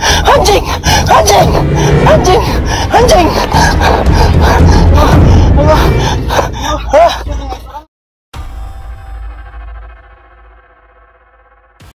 Hunting!